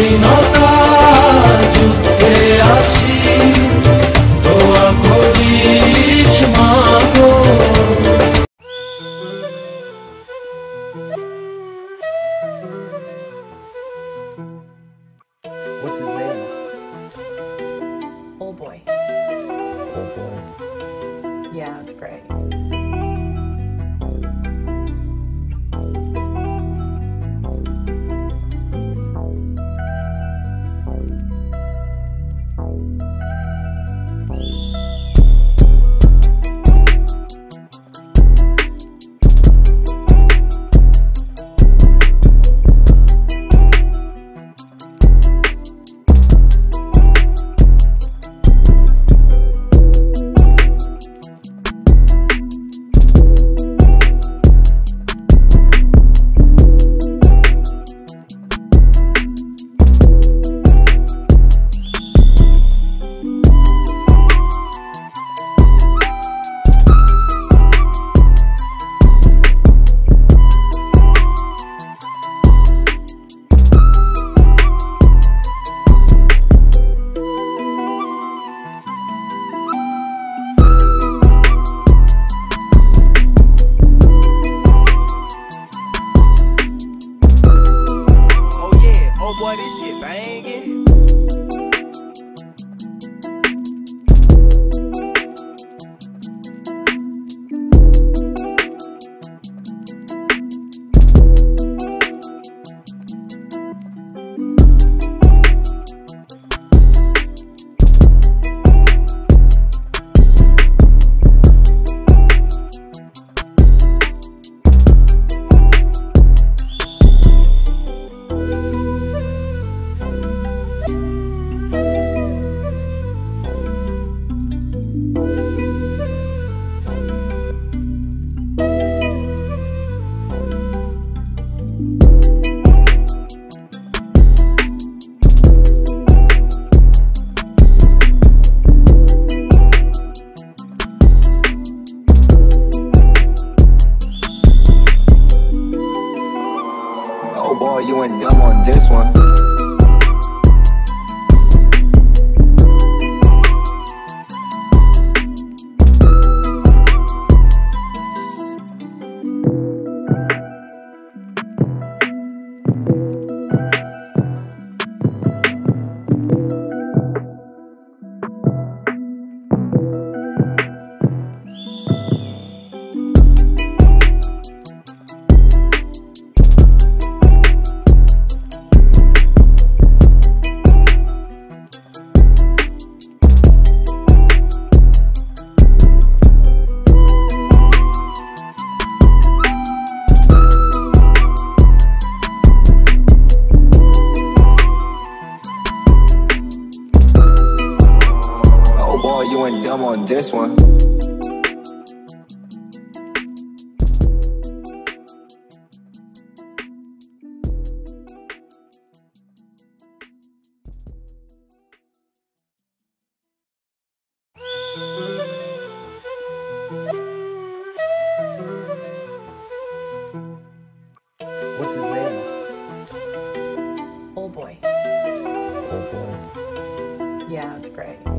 স্বাধীনতা যুদ্ধে আছি দোয়া করিস মাগো What's his name? Old boy. Oh boy. Yeah, it's great. Boy, you ain't dumb on this one. Oh you went dumb on this one. What's his name? Old boy. Oh boy. Yeah, it's great.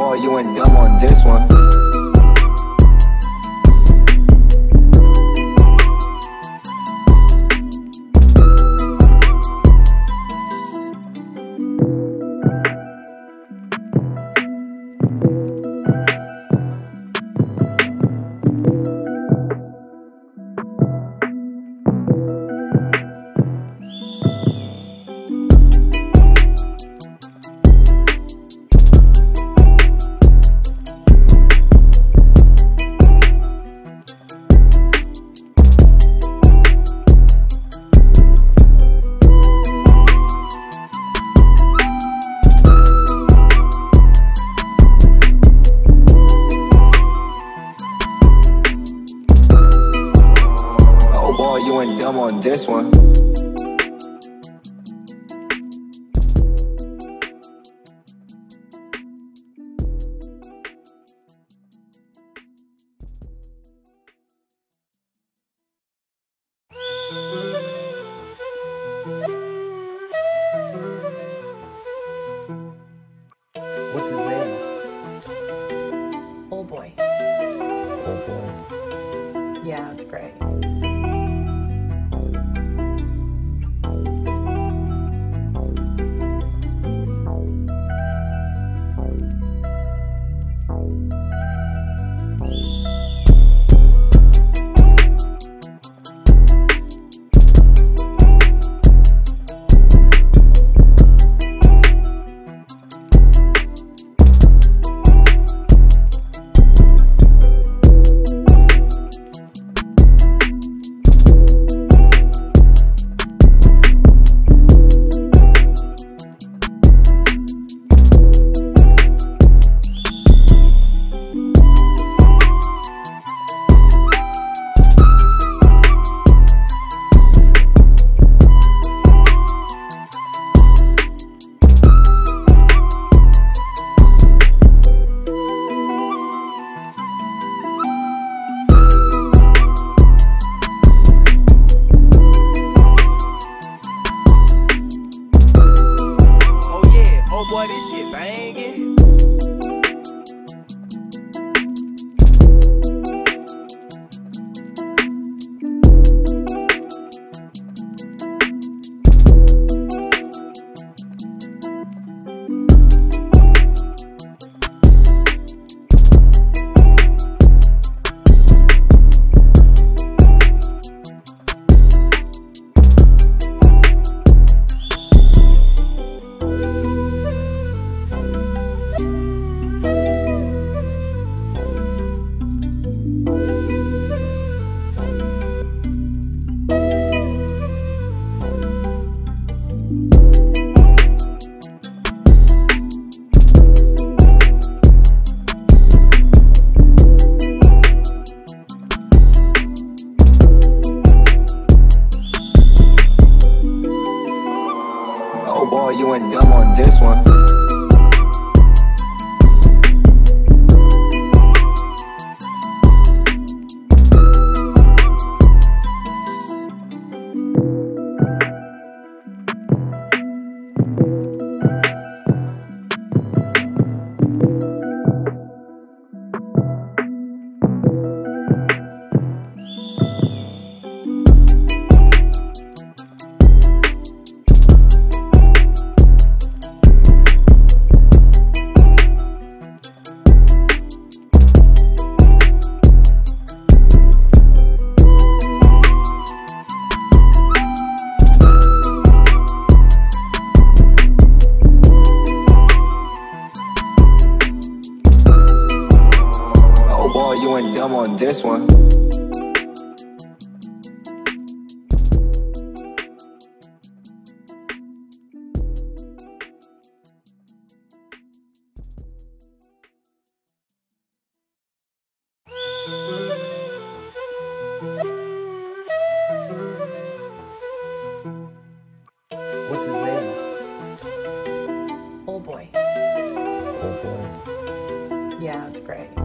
You ain't dumb on this one. You went dumb on this one. What's his name? You ain't dumb on this one. Boy, you went dumb on this one. What's his name? Oh boy. Oh boy. Yeah, it's great.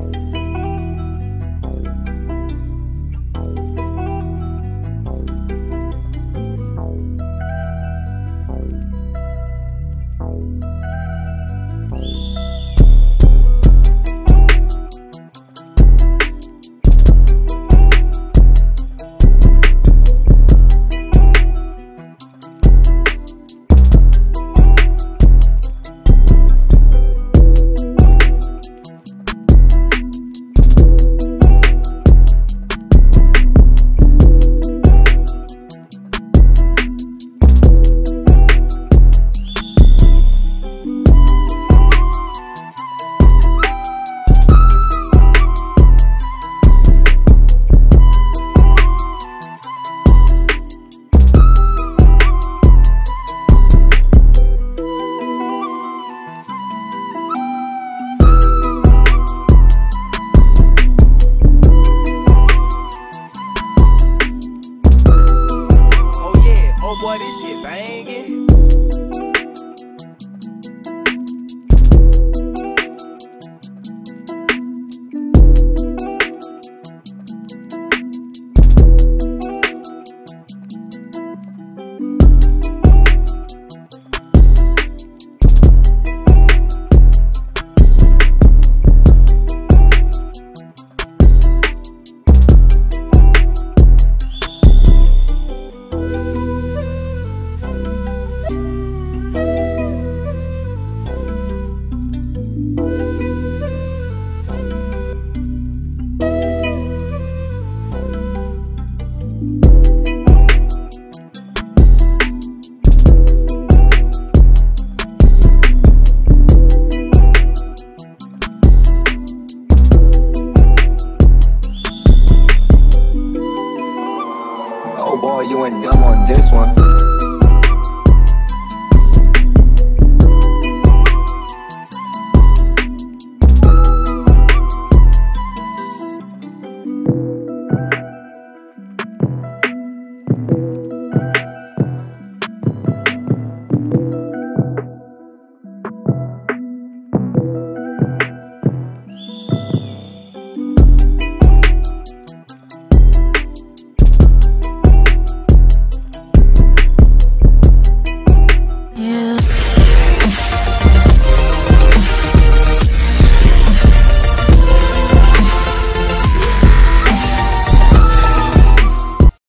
Banging. You ain't dumb on this one.